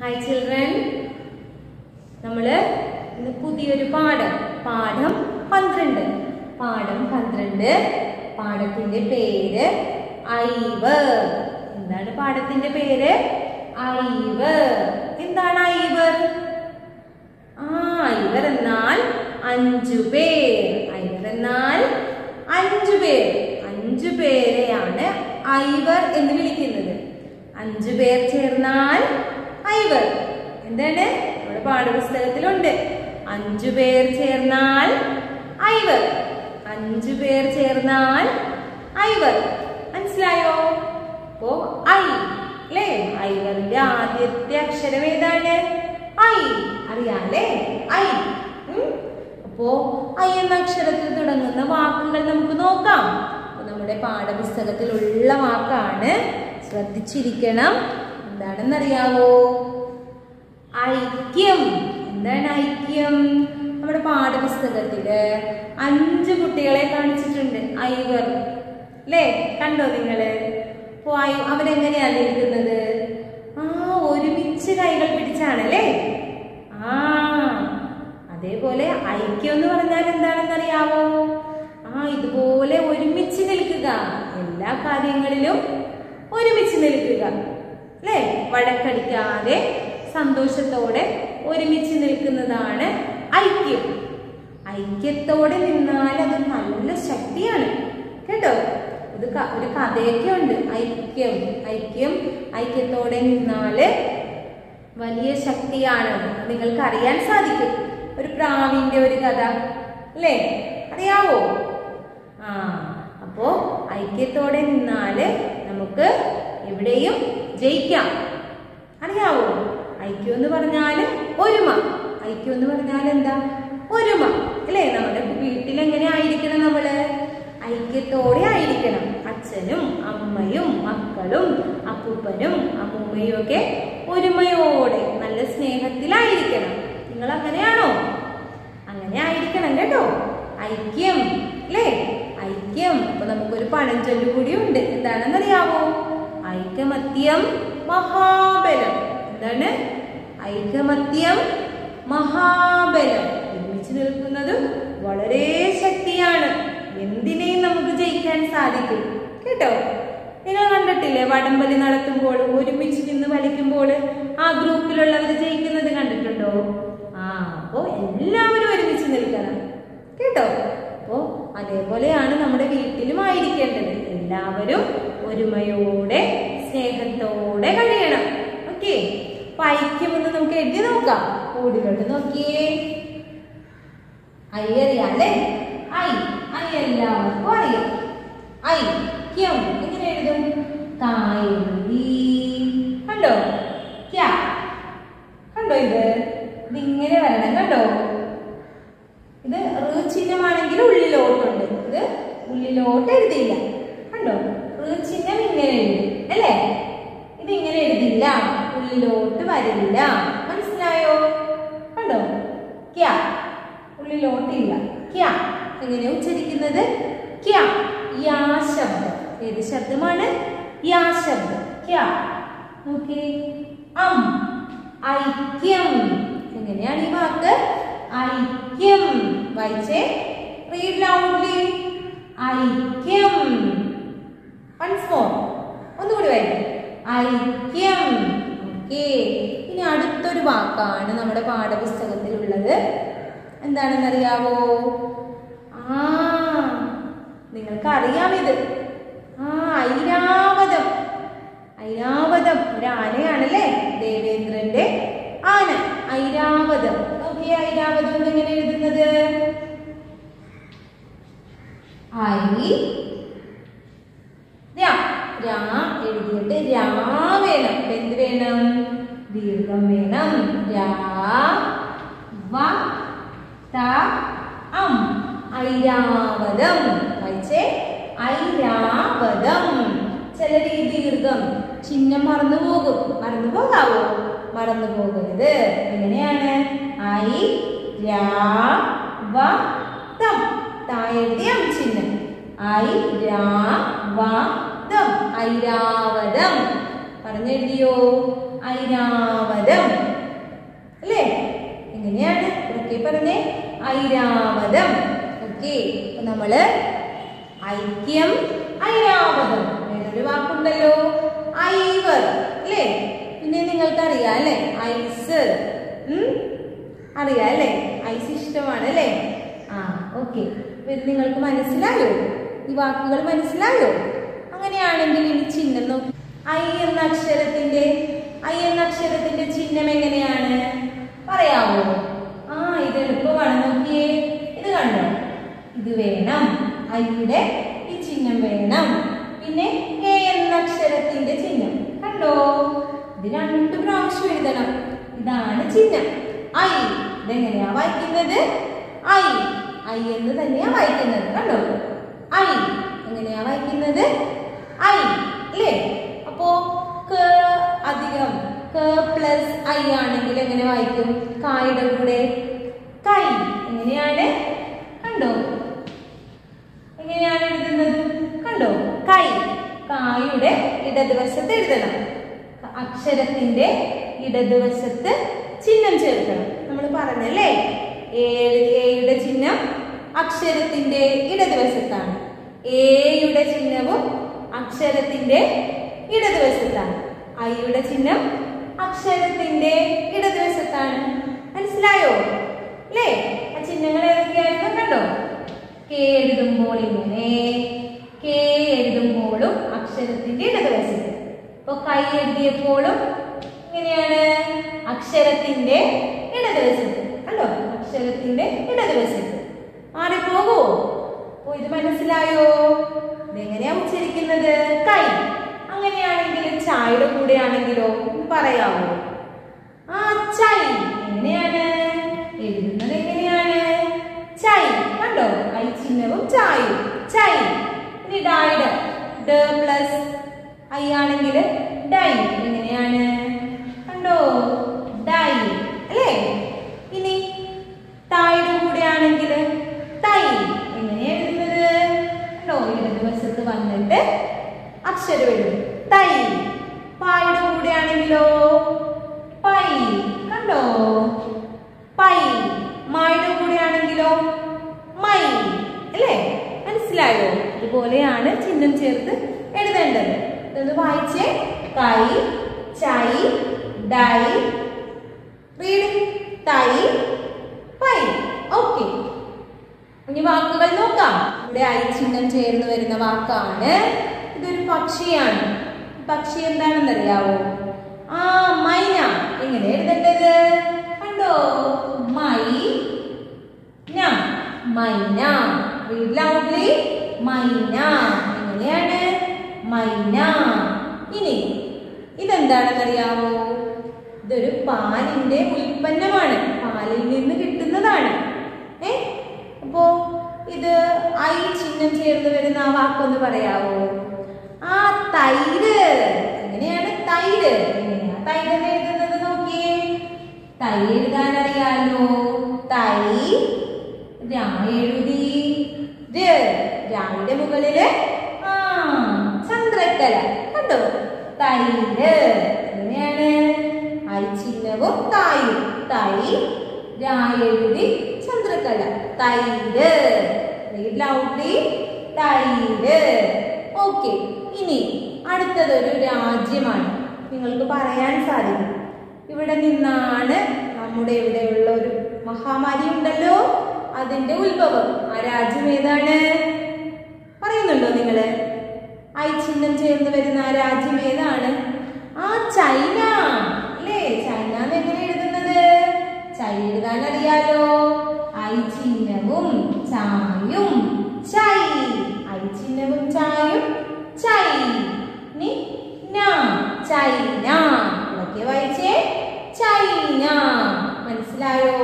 Hi children നമ്മൾ ഇന്ന് പുതിയൊരു പാഠം. പാഠം പന്ത്രണ്ട്. പാഠം പന്ത്രണ്ട്. പാഠത്തിന്റെ പേര് ഐവ്. എന്താണ് പാഠത്തിന്റെ പേര്? ഐവ്. എന്താണ് ഐവർ ആ ഐവർ എന്നാൽ അഞ്ചു പേർ ഐവർ എന്നാൽ അഞ്ചു പേർ അഞ്ചു പേരെയാണ് ഐവർ എന്ന് വിളിക്കുന്നത്. അഞ്ചു പേർ ചേർന്നാൽ ഐവർ എന്താണ് നമ്മുടെ പാഠപുസ്തകത്തിലുണ്ട്. അഞ്ചു പേർ ചേർന്നാൽ ഐവർ അഞ്ചു പേർ ചേർന്നാൽ ഐവർ മനസ്സിലായോ? അപ്പോ ഐ അല്ലേ? ഐവറിന്റെ ആദ്യത്തെ അക്ഷരം ഏതാണ്? ഐ അറിയാല്ലേ? ഐ? അപ്പോ ഐ എന്ന അക്ഷരത്തിൽ തുടങ്ങുന്ന വാക്കുകൾ നമുക്ക് നോക്കാം. നമ്മുടെ പാഠപുസ്തകത്തിലുള്ള വാക്കാണ് ശ്രദ്ധിച്ചിരിക്കണം. എന്താണെന്നറിയാവോ? ഐക്യം. എന്താണ് ഐക്യം? നമ്മുടെ പാഠപുസ്തകത്തിൽ അഞ്ച് കുട്ടികളെ കാണിച്ചിട്ടുണ്ട് ഐവർ. അല്ലേ കണ്ടോ നിങ്ങൾ? അപ്പോ അവരെങ്ങനെയാണ് ഇരിക്കുന്നത് ആ ഒരുമിച്ച് കൈകൾ പിടിച്ചാണല്ലേ ആ അതേപോലെ ഐക്യം എന്ന് പറഞ്ഞാൽ എന്താണെന്നറിയാവോ? ആ ഇതുപോലെ ഒരുമിച്ച് നിൽക്കുക. എല്ലാ കാര്യങ്ങളിലും ഒരുമിച്ച് നിൽക്കുക. അല്ലേ വഴക്കടിക്കാതെ സന്തോഷത്തോടെ ഒരുമിച്ച് നിൽക്കുന്നതാണ് ഐക്യം. ഐക്യത്തോടെ നിന്നാൽ അത് നല്ല ശക്തിയാണ്. കേട്ടോ? ഇത് ഒരു കഥയൊക്കെ ഉണ്ട്. ഐക്യം ഐക്യം ഐക്യത്തോടെ നിന്നാൽ വലിയ ശക്തിയാണ്. നിങ്ങൾക്ക് അറിയാൻ സാധിക്കും. ഒരു പ്രാവിന്റെ ഒരു കഥ അല്ലേ അറിയാവോ? ആ അപ്പോ ഐക്യത്തോടെ നിന്നാൽ നമുക്ക് എവിടെയും ജയിക്കാം. അറിയാവോ? ഐക്യം എന്ന് പറഞ്ഞാൽ ഒരുമ ഐക്യം എന്ന് പറഞ്ഞാൽ എന്താ? ഒരുമ അല്ലേ? നമ്മുടെ വീട്ടിൽ എങ്ങനെ ആയിരിക്കണം നമ്മൾ? ഐക്യത്തോടെ ആയിരിക്കണം. അച്ഛനും അമ്മയും മക്കളും അപ്പൂപ്പനും അമ്മൂമ്മയും ഒക്കെ ഒരുമയോടെ നല്ല സ്നേഹത്തിലായിരിക്കണം. നിങ്ങൾ അങ്ങനെയാണോ അങ്ങനെ ആയിരിക്കണം കേട്ടോ. ഐക്യം. അല്ലേ? ഐക്യം. അപ്പൊ നമുക്കൊരു പഴഞ്ചൊല്ലു കൂടി ഉണ്ട് എന്താണെന്നറിയാവോ? ഐക്യമത്യം മഹാബലം. എന്താണ്? ഐകമത്യം മഹാബലം. ഒരുമിച്ച് നിൽക്കുന്നത് വളരെ ശക്തിയാണ്. എന്തിനേയും നമുക്ക് ജയിക്കാൻ സാധിക്കും. കേട്ടോ? നിങ്ങൾ കണ്ടിട്ടില്ലേ? വടംവലി നടത്തുമ്പോൾ ഒരുമിച്ച് നിന്ന് വലിക്കുമ്പോൾ ആ ഗ്രൂപ്പിലുള്ളവർ ജയിക്കുന്നത് കണ്ടിട്ടുണ്ടോ? ആ അപ്പോ എല്ലാവരും ഒരുമിച്ച് നിൽക്കണം. കേട്ടോ? അപ്പോ അതേപോലെയാണ് നമ്മുടെ വീട്ടിലും ആയിരിക്കേണ്ടത്. എല്ലാവരും ഒരുമയോടെ സ്നേഹത്തോടെ കഴിയണം. ഓക്കെ അപ്പൊ ഐക്യമെന്ന് നമുക്ക് എഴുതി നോക്കാം. കൂടിലോട്ട് നോക്കിയേ. ഐ അറിയാം അല്ലേ ഐ. ഐ എല്ലാവർക്കും അറിയാം. ഐ ക്യം എങ്ങനെ എഴുതും? തായി കണ്ടോ? ക്യാ. കണ്ടോ ഇത്? ഇതിങ്ങനെ വരണം കണ്ടോ? ഇത് ഋ ചിഹ്നമാണെങ്കിൽ ഉള്ളിലോട്ടുണ്ട്. ഇത് ഉള്ളിലോട്ട് എഴുതിയില്ല കണ്ടോ? ചിഹ്നം ഇങ്ങനെ എഴുതി അല്ലേ? ഇത് ഇങ്ങനെ എഴുതില്ല ഉള്ളിലോട്ട് വരില്ല. മനസ്സിലായോ? കണ്ടോ? ക്യാ. ഉള്ളിലോട്ടില്ല ക്യാ. എങ്ങനെ ഉച്ചരിക്കുന്നത്? ക്യാ. യാ ശബ്ദം. ഏത് ശബ്ദമാണ്? യാ ശബ്ദം. ക്യാ. നോക്കി അം. ഐക്യം. എങ്ങനെയാണ് ഈ വാക്ക്? ഐക്യം. വായിച്ചേ. റീഡ് ലൗഡ്ലി ഐക്യം. വൺസ് മോർ ഒന്നുകൂടി വായിക്കും. ഐക്യം ഓക്കെ ഇനി അടുത്തൊരു വാക്കാണ് നമ്മുടെ പാഠപുസ്തകത്തിലുള്ളത്. എന്താണെന്നറിയാവോ? ആ നിങ്ങൾക്ക് അറിയാം ഇത്. ആ ഐരാവതം. ഐരാവതം. ഒരു ആനയാണല്ലേ ദേവേന്ദ്രന്റെ ആന. ഐരാവതം. ഓക്കെ ഐരാവതം എന്ന് എങ്ങനെ എഴുതുന്നത്? ഐ രാ രാ എഴുതിയിട്ട് രാ വേണം എന്ത് വേണം? ദീർഘം വേണം. വ ഐരാവതം. വായിച്ചേ? ഐരാവതം. ചിലർ ഈ ദീർഘം. ചിഹ്നം മറന്നു പോകും മറന്നു പോകാവോ മറന്നു പോകരുത് എങ്ങനെയാണ്? ഐ രാ വ ചിഹ്നം. ഐ രാ ഐരാവതം. പറഞ്ഞെഴുതിയോ? ഐരാവതം. അല്ലേ? എങ്ങനെയാണ്? ഓക്കെ പറഞ്ഞേ. ഐരാവതം. ഓക്കെ അപ്പൊ നമ്മൾ ഐക്യം ഐരാവതം. വേറൊരു വാക്കുണ്ടല്ലോ. ഐവർ. അല്ലേ? പിന്നെ നിങ്ങൾക്ക് അറിയാം അല്ലേ? ഐസ്. അറിയാം അല്ലേ? ഐസ് ഇഷ്ടമാണ് അല്ലേ? ആ ഓക്കെ. ഇത് നിങ്ങൾക്ക് മനസ്സിലായോ? ഈ വാക്കുകൾ മനസ്സിലായോ? അങ്ങനെയാണെങ്കിൽ ഇനി ചിഹ്നം നോക്കി. ഐ എന്ന അക്ഷരത്തിന്റെ ഐ എന്ന അക്ഷരത്തിന്റെ ചിഹ്നം എങ്ങനെയാണ്? പറയാമോ ആ ഇത് എളുപ്പമാണ്. നോക്കിയേ. ഇത് കണ്ടോ? ഇത് വേണം. ഐയുടെ ഈ ചിഹ്നം വേണം. പിന്നെ എ എന്ന അക്ഷരത്തിന്റെ ചിഹ്നം. കണ്ടോ? ഇത് രണ്ട് പ്രാവശ്യം എഴുതണം. ഇതാണ് ചിഹ്നം. ഐ ഇതെങ്ങനെയാ വായിക്കുന്നത്? ഐ ഐ എന്ന് തന്നെയാ വായിക്കുന്നത്. കണ്ടോ? ഐ എങ്ങനെയാ വായിക്കുന്നത്? ഐ അല്ലേ? അപ്പോ ക അധികം ക പ്ലസ് ഐ ആണെങ്കിൽ എങ്ങനെ വായിക്കും? കായുടെ കൂടെ. കൈ എങ്ങനെയാണ്? കണ്ടോ? എങ്ങനെയാണ് എഴുതുന്നത്? കണ്ടോ? കൈ. കായുടെ ഇടതുവശത്ത് എഴുതണം. അക്ഷരത്തിന്റെ ഇടതുവശത്ത് ചിഹ്നം ചേർക്കണം. നമ്മൾ പറഞ്ഞല്ലേ? എയുടെ ചിഹ്നം അക്ഷരത്തിന്റെ ഇടതുവശത്താണ്. എയുടെ ചിഹ്നവും അക്ഷരത്തിന്റെ ഇടതുവശത്താണ്. ഐയുടെ ചിഹ്നം അക്ഷരത്തിന്റെ ഇടതുവശത്താണ്. മനസ്സിലായോ? അല്ലേ? ആ ചിഹ്നങ്ങൾ ഏതൊക്കെയായിരുന്നു കണ്ടോ? കെ എഴുതുമ്പോൾ ഇങ്ങനെ. കെ എഴുതുമ്പോഴും അക്ഷരത്തിന്റെ ഇടതുവശത്ത്. ഇപ്പൊ കൈ എഴുതിയപ്പോഴും ഇങ്ങനെയാണ്. അക്ഷരത്തിന്റെ ഇടതുവശത്ത്. അല്ലോ അക്ഷരത്തിന്റെ ഇടതുവശത്ത്. മാറിപ്പോകൂ അപ്പൊ ഇത് മനസ്സിലായോ? ഇതെങ്ങനെയാ ഉച്ചരിക്കുന്നത്? കൈ. അങ്ങനെയാണെങ്കിൽ ചായയുടെ കൂടെ ആണെങ്കിലോ പറയാമോ ആ ചൈ. എങ്ങനെയാണ്? എഴുതുന്നത് എങ്ങനെയാണ്? ചൈ. കണ്ടോ? ഐ ചിഹ്നവും ചായും ചൈ. ഇനി ഡായുടെ ഡ. പ്ലസ് ഐ ആണെങ്കിൽ ഡൈ. എങ്ങനെയാണ് കണ്ടോ? ഡൈ. അല്ലേ? അക്ഷരം വരും. തൈ. പായുടെ കൂടെ ആണെങ്കിലോ പൈ. കണ്ടോ? പൈ. മായുടെ കൂടെ ആണെങ്കിലോ മൈ. അല്ലേ? മനസ്സിലായോ? ഇതുപോലെയാണ് ചിഹ്നം ചേർത്ത് എഴുതേണ്ടത്. ഇതൊന്ന് വായിച്ചേ. കൈ ചൈ ഡൈ. റീഡ് തൈ പൈ. ഓക്കെ ഇനി വാക്കുകൾ നോക്കാം. ഇവിടെ ഐ ചിഹ്നം ചേർന്ന് വരുന്ന വാക്കാണ് ഇതൊരു പക്ഷിയാണ്. പക്ഷി എന്താണെന്ന് അറിയാവോ ആ മൈന. എങ്ങനെ എഴുതേണ്ടത്? കണ്ടോ? മൈന. റീഡ് ലൗഡ്ലി മൈന. എങ്ങനെയാണ്? മൈന. ഇനി ഇതെന്താണെന്ന് അറിയാമോ ഇതൊരു പാലിന്റെ ഉൽപ്പന്നമാണ്. പാലിൽ നിന്ന് കിട്ടുന്നതാണ്. ഏ? അപ്പോ ഇത് ഐ ചിഹ്നം ചേർന്ന് വരുന്ന ആ വാക്കൊന്ന് പറയാവോ? തൈര്. എങ്ങനെയാണ് തൈര്? എങ്ങനെയാ തൈര് എഴുതുന്നത് നോക്കിയേ. തൈ എഴുതാൻ അറിയാലോ തൈ രാഴുതി എഴുതി ര് മുകളിൽ ആ ചന്ദ്രക്കല. കണ്ടോ? തൈര്. എങ്ങനെയാണ്? ഐ ചിഹ്നവും തായും. തൈ രാഴുതി ചന്ദ്രക്കല. തൈര്. റീഡ് തൈര്. ഓക്കെ. ഇനി അടുത്തതൊരു രാജ്യമാണ്. നിങ്ങൾക്ക് പറയാൻ സാധിക്കും. ഇവിടെ നിന്നാണ് നമ്മുടെ ഇവിടെയുള്ള ഒരു മഹാമാരി ഉണ്ടല്ലോ. അതിന്റെ ഉത്ഭവം. ആ രാജ്യം ഏതാണ്? പറയുന്നുണ്ടോ നിങ്ങൾ? ഐ ചിഹ്നം ചേർന്ന് വരുന്ന ആ രാജ്യം ഏതാണ്? ആ ചൈന. അല്ലേ? ചൈന എന്ന് എങ്ങനെ എഴുതുന്നത്? ചൈ എഴുതാൻ അറിയാലോ. ഐ ചിഹ്നവും ചായും. ചൈ ഐ ചിഹ്നവും ചായും કહેવાય છે മനസ്സിലായോ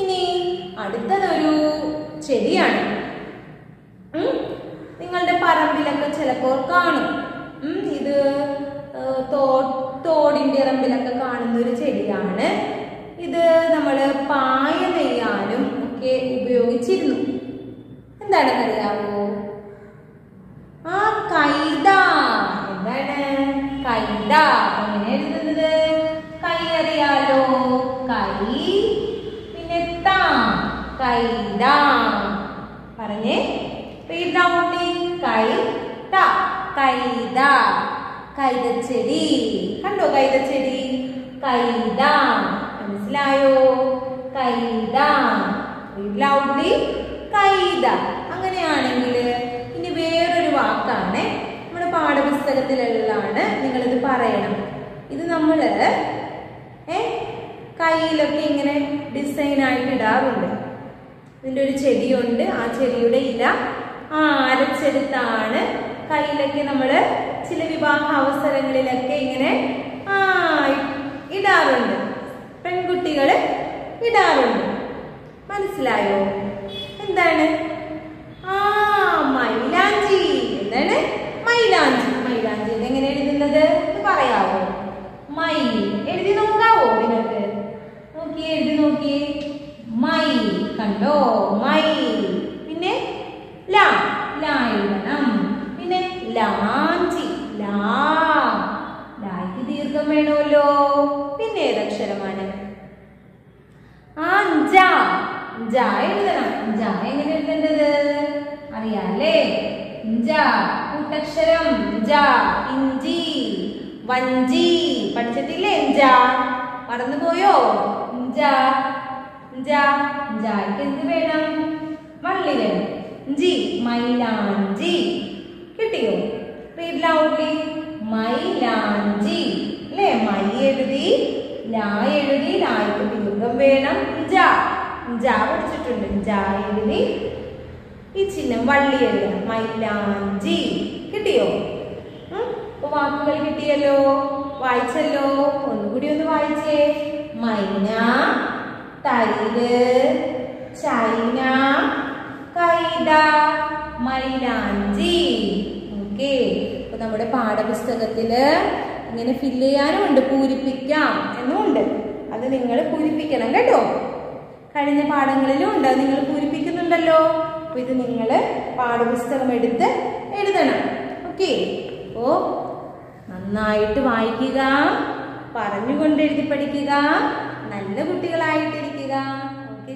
ഇനി അടുത്തതൊരു നിങ്ങളുടെ പറമ്പിലൊക്കെ ചിലപ്പോൾ കാണും ഇത് തോടിന്റെ ഇറമ്പിലൊക്കെ കാണുന്ന ഒരു ചെടിയാണ്. ഇത് നമ്മൾ പായ നെയ്യാനും ഒക്കെ ഉപയോഗിച്ചിരുന്നു എന്താണെന്ന് അറിയാമോ ആ കൈത എന്താണ് കൈത എങ്ങനെ എഴുതുന്നത് കൈത പറഞ്ഞേ റീഡ് ഔട്ട് കൈത കൈത കൈതച്ചെടി. കണ്ടോ കൈതച്ചെടി? കൈത. മനസ്സിലായോ? കൈത. ലൗഡ്ലി കൈത. അങ്ങനെയാണെങ്കിൽ ഇനി വേറൊരു വാക്കാണ് നമ്മുടെ പാഠപുസ്തകത്തിലുള്ളതാണ് നിങ്ങളിത് പറയണം. ഇത് നമ്മൾ ഏ കയ്യിലൊക്കെ ഇങ്ങനെ ഡിസൈനായിട്ട് ഇടാറുണ്ട്. ഇതിന്റെ ഒരു ചെടിയുണ്ട്. ആ ചെടിയുടെ ഇല ആ അരച്ചെടുത്താണ് കയ്യിലൊക്കെ നമ്മൾ ചില വിവാഹ അവസരങ്ങളിലൊക്കെ ഇങ്ങനെ ഇടാറുണ്ട്. പെൺകുട്ടികൾ ഇടാറുണ്ട്. മനസ്സിലായോ? എന്താണ്? ആ മൈലാഞ്ചി. എന്താണ്? മൈലാഞ്ചി. മൈലാഞ്ചി. എങ്ങനെ എഴുതുന്നത്? പറയാവോ? മൈ. എഴുതി നോക്കാവോ നിങ്ങൾക്ക് നോക്കിയേ എഴുതി നോക്കിയേ മൈ കണ്ടോ മൈ പിന്നെ ലാ ലാ എഴുതണം പിന്നെ ലാഞ്ചി ലാ ലായ്ക്ക് ദീർഘം വേണമല്ലോ പിന്നെ ഏതക്ഷരമാണ് ആ ജ ജ എഴുതണം. ജ എങ്ങനെ എഴുതേണ്ടത്? അറിയാല്ലേ? ജ കൂട്ടക്ഷരം. ജ ഇഞ്ചി വഞ്ചി. പഠിച്ചിട്ടില്ലേ ജ മറന്നുപോയോ ജ ജ ജായ്ക്ക് എന്ത് വേണം? വള്ളി വേണം ജി മൈലാഞ്ചി. കിട്ടിയോ? റീഡ് ലൗഡ്ലി മൈലാഞ്ചി. അല്ലേ? മൈ എഴുതി ലാ എഴുതി ലായ്ക്ക് ദീർഘം വേണം. ജ ജ പഠിച്ചിട്ടുണ്ട്. ഈ ചിഹ്നം വള്ളിയല്ല മൈലാഞ്ചി. കിട്ടിയോ? വാക്കുകൾ കിട്ടിയല്ലോ? വായിച്ചല്ലോ? ഒന്നുകൂടി ഒന്ന് വായിച്ചേ. മൈന തൈര് ചൈന കൈത മൈലാഞ്ചി. ഓക്കെ. അപ്പൊ നമ്മുടെ പാഠപുസ്തകത്തിൽ ഇങ്ങനെ ഫില്ല് ചെയ്യാനും ഉണ്ട് പൂരിപ്പിക്കാം എന്നും ഉണ്ട് അത് നിങ്ങൾ പൂരിപ്പിക്കണം കേട്ടോ. കഴിഞ്ഞ പാഠങ്ങളിലും ഉണ്ട്. നിങ്ങൾ പൂരിപ്പിക്കുന്നുണ്ടല്ലോ. അപ്പൊ ഇത് നിങ്ങൾ പാഠപുസ്തകം എടുത്ത് എഴുതണം. ഓക്കെ? അപ്പോ നന്നായിട്ട് വായിക്കുക. പറഞ്ഞുകൊണ്ട് എഴുതി പഠിക്കുക. നല്ല കുട്ടികളായിട്ടിരിക്കുക. ഓക്കെ